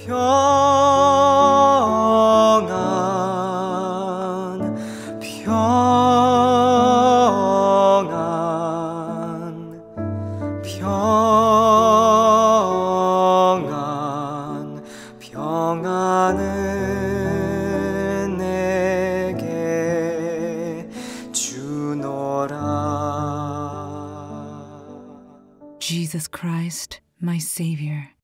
평안 평안 평안 평안은 내게 주노라 Jesus Christ, my Savior.